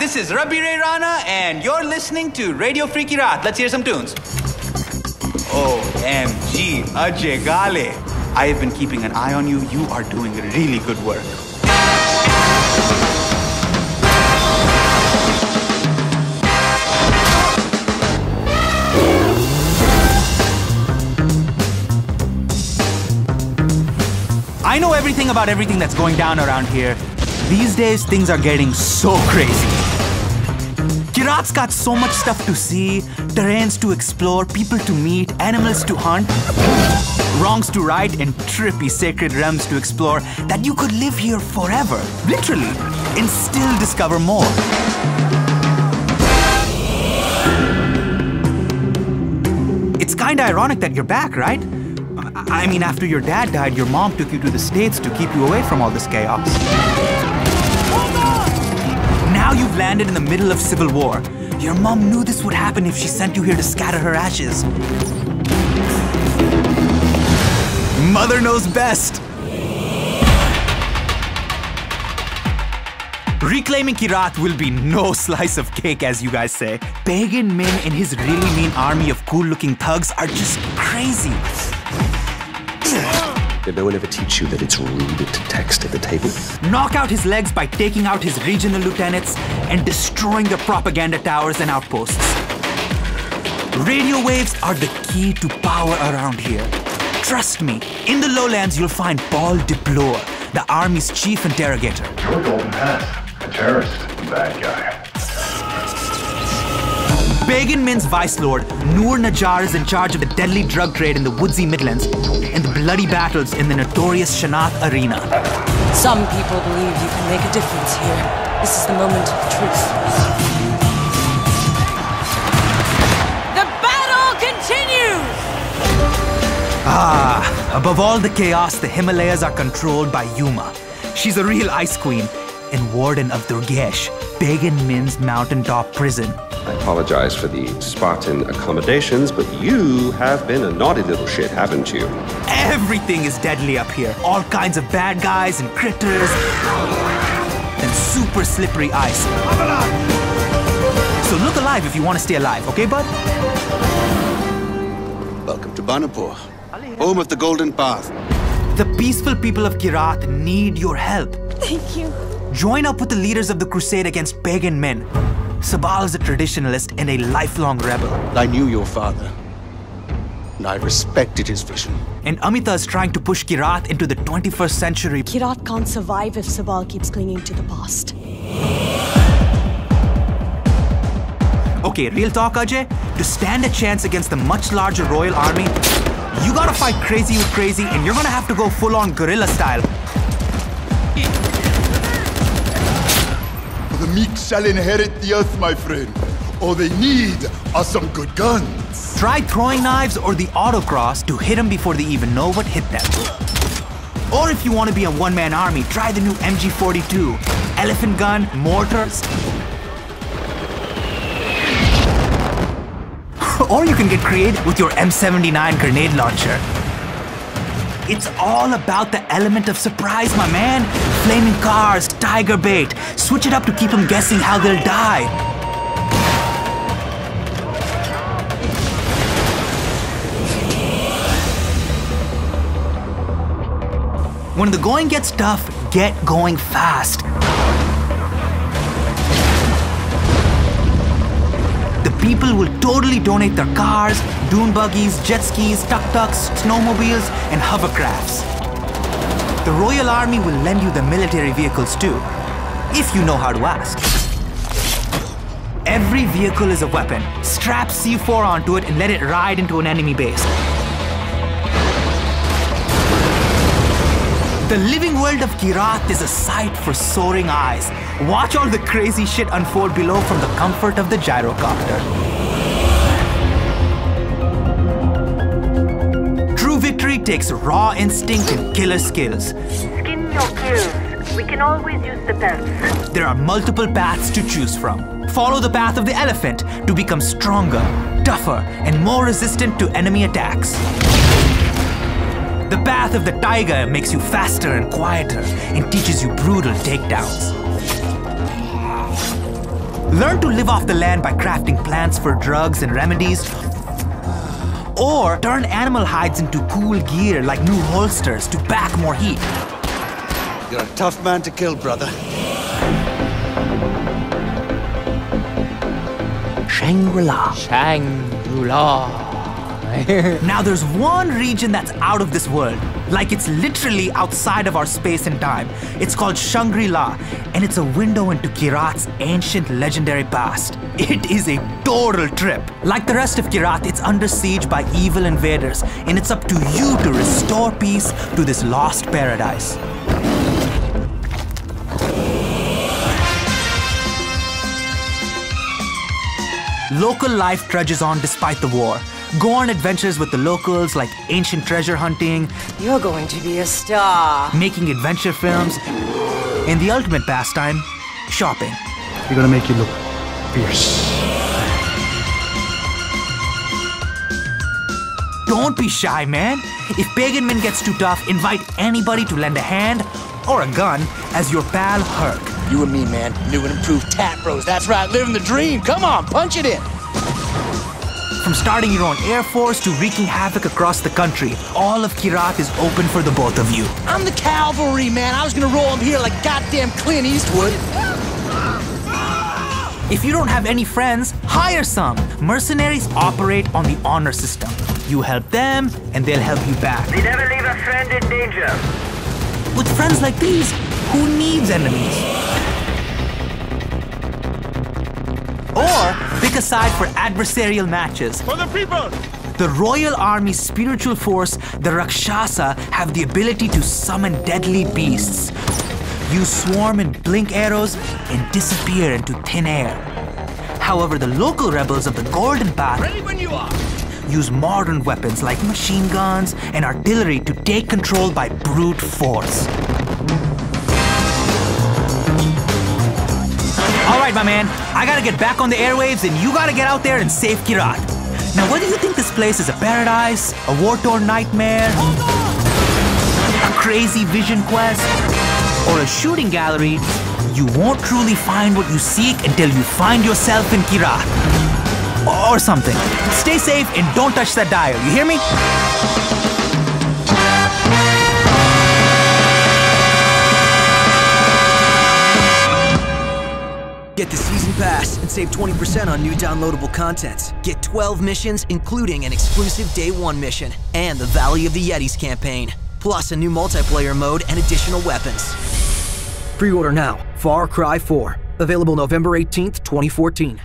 This is Rabi Ray Rana, and you're listening to Radio Free Kyrat. Let's hear some tunes. OMG, Ajay Ghale. I have been keeping an eye on you. You are doing really good work. I know everything about everything that's going down around here. These days, things are getting so crazy. Kyrat's got so much stuff to see, terrains to explore, people to meet, animals to hunt, wrongs to right, and trippy sacred realms to explore that you could live here forever, literally, and still discover more. It's kinda ironic that you're back, right? I mean, after your dad died, your mom took you to the States to keep you away from all this chaos. In the middle of civil war. Your mom knew this would happen if she sent you here to scatter her ashes. Mother knows best. Reclaiming Kyrat will be no slice of cake, as you guys say. Pagan Min and his really mean army of cool looking thugs are just crazy. Did no one ever teach you that it's rude to text at the table? knock out his legs by taking out his regional lieutenants and destroying the propaganda towers and outposts. Radio waves are the key to power around here. Trust me, in the lowlands you'll find Paul De Pleur, the army's chief interrogator. You're Golden Path, a terrorist, a bad guy. Pagan Min's vice lord, Noore Najjar, is in charge of the deadly drug trade in the woodsy Midlands and the bloody battles in the notorious Shanath Arena. Some people believe you can make a difference here. This is the moment of truth. The battle continues! Ah, above all the chaos, the Himalayas are controlled by Yuma. She's a real ice queen and warden of Durgesh, Pagan Min's mountaintop prison. I apologize for the Spartan accommodations, but you have been a naughty little shit, haven't you? Everything is deadly up here. All kinds of bad guys and critters. And super slippery ice. So look alive if you want to stay alive, okay, bud? Welcome to Banapur, home of the Golden Path. The peaceful people of Kyrat need your help. Thank you. Join up with the leaders of the crusade against Pagan Min. Sabal is a traditionalist and a lifelong rebel. I knew your father, and I respected his vision. And Amita is trying to push Kyrat into the 21st century. Kyrat can't survive if Sabal keeps clinging to the past. Okay, real talk, Ajay. To stand a chance against the much larger royal army, you gotta fight crazy with crazy, and you're gonna have to go full on guerrilla style. Meek shall inherit the earth, my friend. All they need are some good guns. Try throwing knives or the autocross to hit them before they even know what hit them. Or if you want to be a one man army, try the new MG 42. Elephant gun, mortars. or you can get creative with your M79 grenade launcher. It's all about the element of surprise, my man. Flaming cars, tiger bait. Switch it up to keep them guessing how they'll die. When the going gets tough, get going fast. The people will totally donate their cars, dune buggies, jet skis, tuk-tuks, snowmobiles, and hovercrafts. The Royal Army will lend you the military vehicles too, if you know how to ask. Every vehicle is a weapon. Strap C4 onto it and let it ride into an enemy base. The living world of Kyrat is a sight for soaring eyes. Watch all the crazy shit unfold below from the comfort of the gyrocopter. Victory takes raw instinct and killer skills. Skin your kills. We can always use the belts. There are multiple paths to choose from. Follow the path of the elephant to become stronger, tougher, and more resistant to enemy attacks. The path of the tiger makes you faster and quieter and teaches you brutal takedowns. Learn to live off the land by crafting plants for drugs and remedies. Or turn animal hides into cool gear like new holsters to back more heat. You're a tough man to kill, brother. Shangri-La. Shangri-La. Now there's one region that's out of this world. Like it's literally outside of our space and time. It's called Shangri-La, and it's a window into Kyrat's ancient legendary past. It is a total trip. Like the rest of Kyrat, it's under siege by evil invaders, and it's up to you to restore peace to this lost paradise. Local life trudges on despite the war. Go on adventures with the locals like ancient treasure hunting, You're going to be a star. making adventure films, and the ultimate pastime, shopping. We're gonna make you look fierce. Don't be shy, man. If Pagan Min gets too tough, invite anybody to lend a hand or a gun as your pal Hurk. You and me, man. New and improved Tat Bros. That's right, living the dream. Come on, punch it in. From starting your own air force to wreaking havoc across the country, all of Kyrat is open for the both of you. I'm the cavalry, man. I was gonna roll him here like goddamn Clint Eastwood. If you don't have any friends, hire some. Mercenaries operate on the honor system. You help them, and they'll help you back. We never leave a friend in danger. With friends like these, who needs enemies? Or pick a side for adversarial matches. For the people! The Royal Army's spiritual force, the Rakshasa, have the ability to summon deadly beasts. Use swarm and blink arrows and disappear into thin air. However, the local rebels of the Golden Path Ready when you are. use modern weapons like machine guns and artillery to take control by brute force. Right, my man, I gotta get back on the airwaves and you gotta get out there and save Kyrat. Now, whether you think this place is a paradise, a war torn nightmare, a crazy vision quest, or a shooting gallery, you won't truly find what you seek until you find yourself in Kyrat or something. Stay safe and don't touch that dial. You hear me? Get the season pass and save 20% on new downloadable content. Get 12 missions, including an exclusive Day 1 mission and the Valley of the Yetis campaign, plus a new multiplayer mode and additional weapons. Pre order now Far Cry 4. Available November 18th, 2014.